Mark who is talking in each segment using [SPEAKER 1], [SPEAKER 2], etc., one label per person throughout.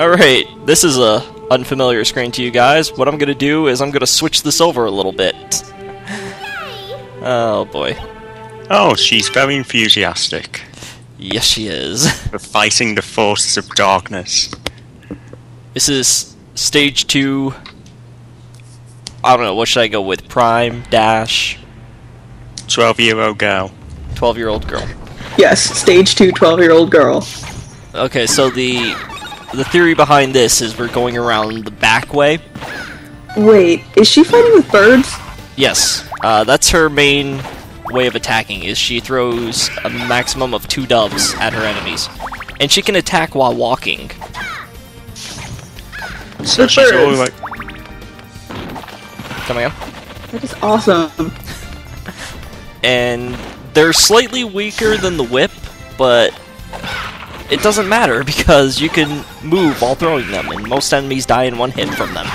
[SPEAKER 1] Alright, this is a unfamiliar screen to you guys. What I'm gonna do is I'm gonna switch this over a little bit. Oh boy.
[SPEAKER 2] Oh, she's very enthusiastic
[SPEAKER 1] Yes, she is.
[SPEAKER 2] for fighting the forces of darkness.
[SPEAKER 1] This is stage two. I don't know, what should I go with? Prime, Dash,
[SPEAKER 2] 12 year old girl.
[SPEAKER 1] 12 year old girl.
[SPEAKER 3] Yes, stage two 12 year old girl.
[SPEAKER 1] Okay, so the the theory behind this is we're going around the back way.
[SPEAKER 3] Wait, is she fighting with birds?
[SPEAKER 1] Yes, uh, that's her main way of attacking. Is she throws a maximum of two doves at her enemies, and she can attack while walking.
[SPEAKER 2] So
[SPEAKER 3] With
[SPEAKER 2] she's all
[SPEAKER 3] birds.
[SPEAKER 2] like,
[SPEAKER 1] Coming on,
[SPEAKER 3] That is awesome.
[SPEAKER 1] and they're slightly weaker than the whip, but it doesn't matter because you can move while throwing them, and most enemies die in one hit from them.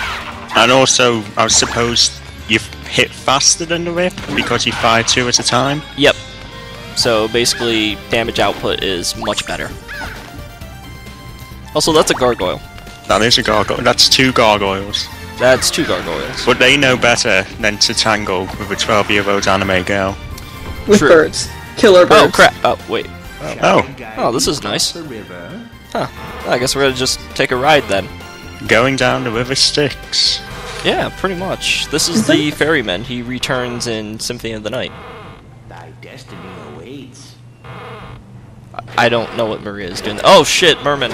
[SPEAKER 2] and also, I suppose you hit faster than the whip because you fire two at a time.
[SPEAKER 1] Yep. So basically, damage output is much better. Also, that's a gargoyle.
[SPEAKER 2] That is a gargoyle. That's two gargoyles.
[SPEAKER 1] That's two gargoyles.
[SPEAKER 2] But they know better than to tangle with a 12 year old anime girl.
[SPEAKER 3] With
[SPEAKER 1] True.
[SPEAKER 3] birds. Killer oh, birds.
[SPEAKER 1] Oh crap! Oh wait.
[SPEAKER 2] Oh,
[SPEAKER 1] Oh, this is nice. Huh. I guess we're gonna just take a ride then.
[SPEAKER 2] going down the river Styx.
[SPEAKER 1] Yeah, pretty much. This is the ferryman. He returns in Symphony of the Night.
[SPEAKER 4] Thy destiny awaits.
[SPEAKER 1] I don't know what Maria is doing. Oh shit, merman.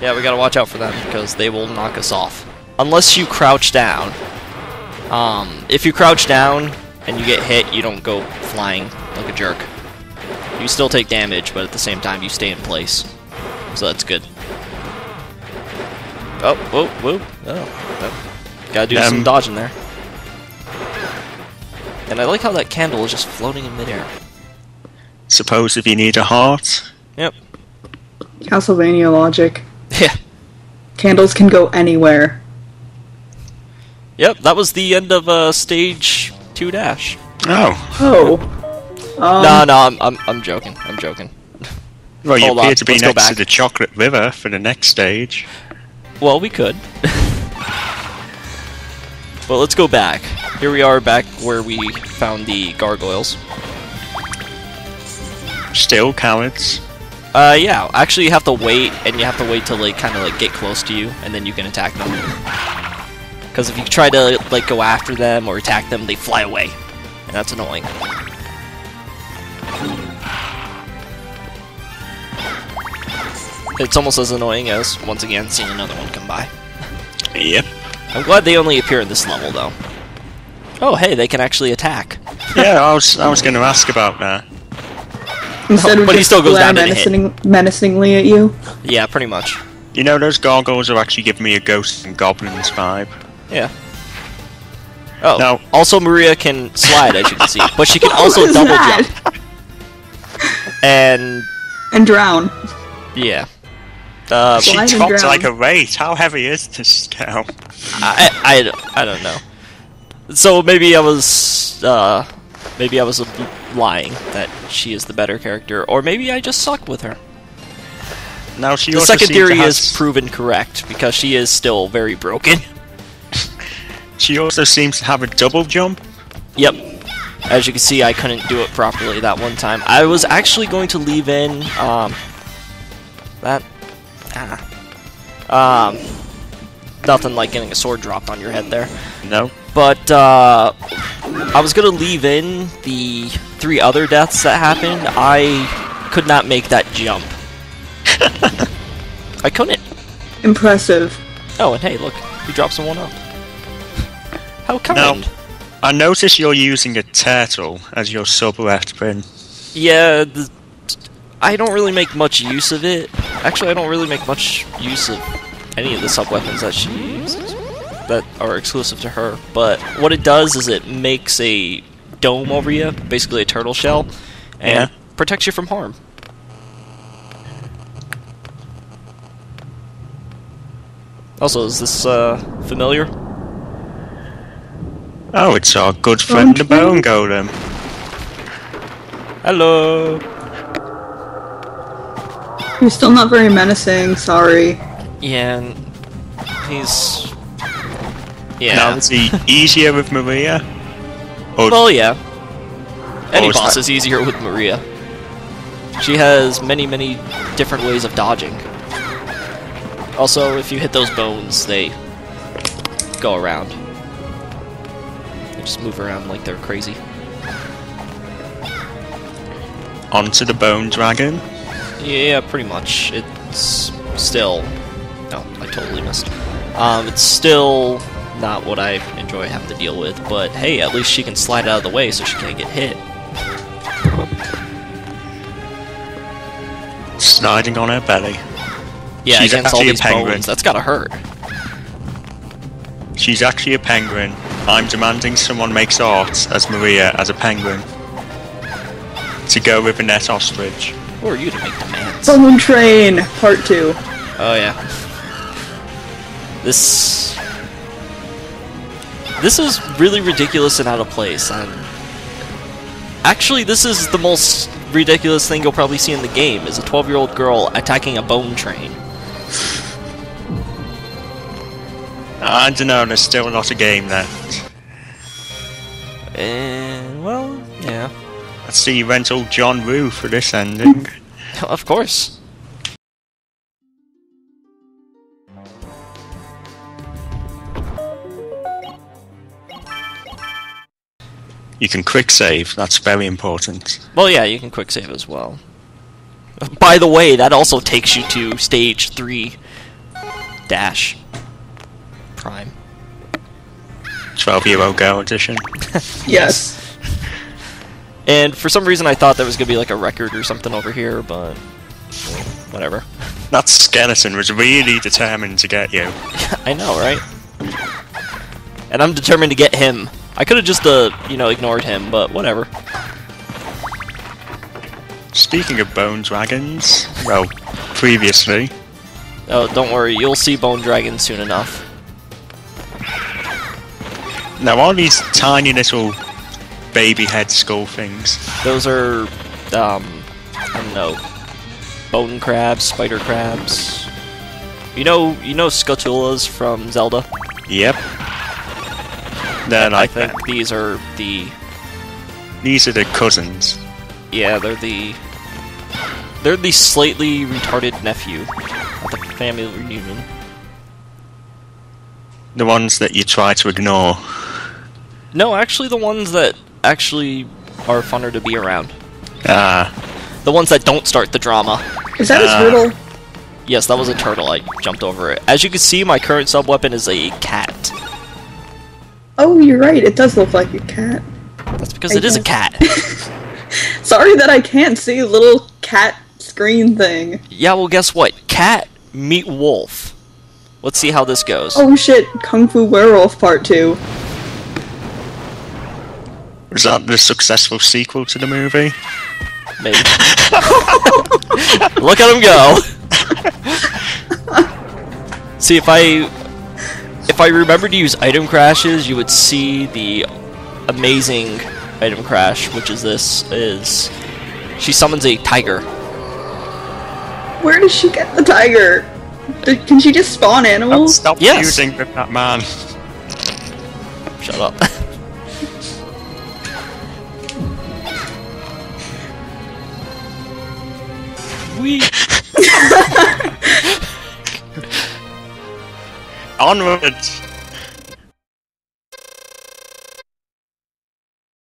[SPEAKER 1] Yeah, we gotta watch out for them because they will knock us off. Unless you crouch down. Um, if you crouch down and you get hit, you don't go flying like a jerk. You still take damage, but at the same time you stay in place. So that's good. Oh, whoa, whoa. Oh, oh. gotta do some
[SPEAKER 2] Um,
[SPEAKER 1] dodging there. And I like how that candle is just floating in midair.
[SPEAKER 2] Suppose if you need a heart,
[SPEAKER 1] Yep.
[SPEAKER 3] Castlevania logic.
[SPEAKER 1] Yeah.
[SPEAKER 3] Candles can go anywhere.
[SPEAKER 1] Yep, that was the end of uh, stage two dash.
[SPEAKER 2] Oh,
[SPEAKER 3] Oh. Um,
[SPEAKER 1] no, no, I'm, I'm, I'm joking. I'm joking.
[SPEAKER 2] well, you
[SPEAKER 1] Hold
[SPEAKER 2] appear
[SPEAKER 1] on,
[SPEAKER 2] to be
[SPEAKER 1] let's go
[SPEAKER 2] next to the chocolate river for the next stage.
[SPEAKER 1] Well, we could. but let's go back. Here we are back where we found the gargoyles.
[SPEAKER 2] Still cowards.
[SPEAKER 1] Uh, yeah, actually you have to wait, and you have to wait till they kind of like get close to you, and then you can attack them. Because if you try to like go after them or attack them, they fly away, and that's annoying. It's almost as annoying as once again seeing another one come by.
[SPEAKER 2] Yep.
[SPEAKER 1] I'm glad they only appear in this level though. Oh, hey, they can actually attack.
[SPEAKER 2] Yeah, I was I was going to ask about that.
[SPEAKER 3] Instead of
[SPEAKER 1] but he
[SPEAKER 3] just
[SPEAKER 1] still goes down in a hit.
[SPEAKER 3] menacing, menacingly at you.
[SPEAKER 1] Yeah, pretty much.
[SPEAKER 2] You know, those gargoyles are actually giving me a ghosts and goblins vibe.
[SPEAKER 1] Yeah. Oh,
[SPEAKER 2] No.
[SPEAKER 1] also Maria can slide, as you can see, but she can also double
[SPEAKER 3] that?
[SPEAKER 1] jump. And
[SPEAKER 3] And drown.
[SPEAKER 1] yeah, uh,
[SPEAKER 2] She
[SPEAKER 3] Slide and
[SPEAKER 2] dropped like a wraith. How heavy is this cow?
[SPEAKER 1] I, I, don't- I don't know. So maybe I was, uh, maybe I was lying that she is the better character, or maybe I just suck with her.
[SPEAKER 2] Now she
[SPEAKER 1] The
[SPEAKER 2] also
[SPEAKER 1] second
[SPEAKER 2] seems
[SPEAKER 1] theory
[SPEAKER 2] have-
[SPEAKER 1] is proven correct because she is still very broken.
[SPEAKER 2] She also seems to have a double jump.
[SPEAKER 1] Yep. As you can see, I couldn't do it properly that one time. I was actually going to leave in, um, that, ah, um, nothing like getting a sword dropped on your head there.
[SPEAKER 2] No.
[SPEAKER 1] But, uh, I was gonna leave in the three other deaths that happened. I could not make that jump. I couldn't.
[SPEAKER 3] Impressive.
[SPEAKER 1] Oh, and hey, look, he drops someone up. How kind.
[SPEAKER 2] Now, I notice you're using a turtle as your sub weapon.
[SPEAKER 1] Yeah, the, I don't really make much use of it. Actually, I don't really make much use of any of the sub weapons that she uses that are exclusive to her. But what it does is it makes a dome over you, basically a turtle shell, and
[SPEAKER 2] Yeah.
[SPEAKER 1] protects you from harm. Also, is this uh, familiar?
[SPEAKER 2] Oh, it's our good friend the Bone Golem.
[SPEAKER 3] You're still not very menacing, sorry.
[SPEAKER 1] Yeah, and he's.
[SPEAKER 2] Now,
[SPEAKER 1] Yeah.
[SPEAKER 2] is he easier with Maria? Or
[SPEAKER 1] Well, yeah. Any
[SPEAKER 2] Or is
[SPEAKER 1] boss
[SPEAKER 2] that-
[SPEAKER 1] is easier with Maria. She has many, many different ways of dodging. Also, if you hit those bones, they go around. They just move around like they're crazy.
[SPEAKER 2] onto the Bone Dragon?
[SPEAKER 1] Yeah, pretty much. It's still. No, I totally missed. Um, it's still not what I enjoy having to deal with, but hey, at least she can slide out of the way so she can't get hit.
[SPEAKER 2] Sliding on her belly.
[SPEAKER 1] Yeah,
[SPEAKER 2] She's
[SPEAKER 1] against all
[SPEAKER 2] actually a
[SPEAKER 1] these that's gotta hurt.
[SPEAKER 2] She's actually a penguin. I'm demanding someone makes art as Maria as a penguin. To go with Annette net ostrich.
[SPEAKER 1] Who are you to make demands?
[SPEAKER 3] Bone Train, Part 2.
[SPEAKER 1] Oh yeah. This This is really ridiculous and out of place and Actually this is the most ridiculous thing you'll probably see in the game is a 12-year-old girl attacking a bone train.
[SPEAKER 2] I don't know, there's still not a game left.
[SPEAKER 1] And well, yeah.
[SPEAKER 2] Let's see, you went all John Woo for this ending.
[SPEAKER 1] Of course.
[SPEAKER 2] You can quick save, that's very important.
[SPEAKER 1] Well, yeah, you can quick save as well. By the way, that also takes you to stage 3 dash prime.
[SPEAKER 2] 12 year old girl edition.
[SPEAKER 3] Yes.
[SPEAKER 1] And for some reason I thought there was going to be like a record or something over here, but whatever.
[SPEAKER 2] That skeleton was really determined to get you.
[SPEAKER 1] I know, right? And I'm determined to get him. I could have just, uh, you know, ignored him, but whatever.
[SPEAKER 2] Speaking of bone dragons, well, previously,
[SPEAKER 1] Oh, don't worry, you'll see Bone dragons soon enough.
[SPEAKER 2] now all these tiny little baby head skull things.
[SPEAKER 1] Those are, um, I don't know, bone crabs, spider crabs. You know, you know Skulltulas from Zelda.
[SPEAKER 2] Yep. They're
[SPEAKER 1] I think
[SPEAKER 2] that.
[SPEAKER 1] these are the,
[SPEAKER 2] These are the cousins.
[SPEAKER 1] yeah, they're the, they're the slightly retarded nephew at the family reunion.
[SPEAKER 2] The ones that you try to ignore.
[SPEAKER 1] No, actually, the ones that actually are funner to be around.
[SPEAKER 2] Ah,
[SPEAKER 1] The ones that don't start the drama.
[SPEAKER 3] Is that a
[SPEAKER 2] Uh,
[SPEAKER 3] turtle?
[SPEAKER 1] Yes, that was a turtle. I jumped over it. As you can see, my current sub weapon is a cat.
[SPEAKER 3] Oh, you're right. It does look like a cat.
[SPEAKER 1] That's because
[SPEAKER 3] I
[SPEAKER 1] it is a cat.
[SPEAKER 3] Sorry that I can't see a little cat screen thing.
[SPEAKER 1] yeah, well, guess what? Cat meet wolf. Let's see how this goes.
[SPEAKER 3] Oh shit, Kung Fu Werewolf Part 2.
[SPEAKER 2] Was that the successful sequel to the movie?
[SPEAKER 1] Maybe. Look at him go. see if I if I remember to use item crashes, you would see the amazing item crash, which is this is she summons a tiger.
[SPEAKER 3] Where does she get the tiger? D- Can she just spawn animals?
[SPEAKER 2] stop
[SPEAKER 1] Yes.
[SPEAKER 2] using with that man.
[SPEAKER 1] Shut up. we
[SPEAKER 2] Onwards!